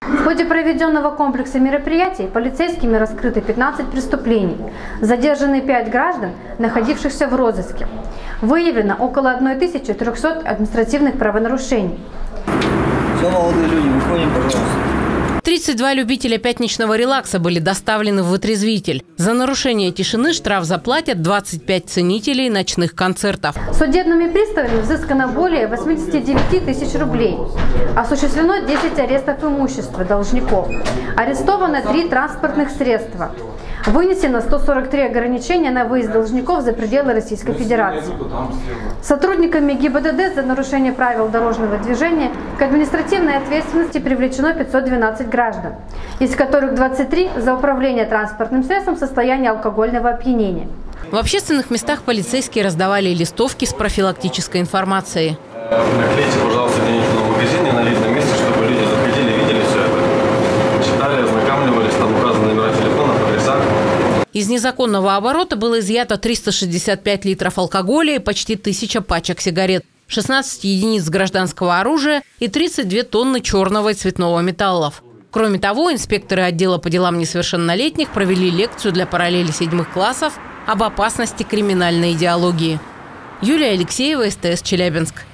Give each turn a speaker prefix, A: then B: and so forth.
A: В ходе проведенного комплекса мероприятий полицейскими раскрыты 15 преступлений. Задержаны 5 граждан, находившихся в розыске. Выявлено около 1300 административных правонарушений.
B: Все, молодые люди, выходим, пожалуйста.
C: 32 любителя пятничного релакса были доставлены в вытрезвитель. За нарушение тишины штраф заплатят 25 ценителей ночных концертов.
A: Судебными приставами взыскано более 89 тысяч рублей. Осуществлено 10 арестов имущества должников. Арестовано 3 транспортных средства. Вынесено 143 ограничения на выезд должников за пределы Российской Федерации. Сотрудниками ГИБДД за нарушение правил дорожного движения к административной ответственности привлечено 512 граждан, из которых 23 за управление транспортным средством в состоянии алкогольного опьянения.
C: В общественных местах полицейские раздавали листовки с профилактической информацией.
D: Наклейте, пожалуйста,
C: Из незаконного оборота было изъято 365 литров алкоголя и почти тысяча пачек сигарет, 16 единиц гражданского оружия и 32 тонны черного и цветного металлов. Кроме того, инспекторы отдела по делам несовершеннолетних провели лекцию для параллели седьмых классов об опасности криминальной идеологии. Юлия Алексеева, СТС Челябинск.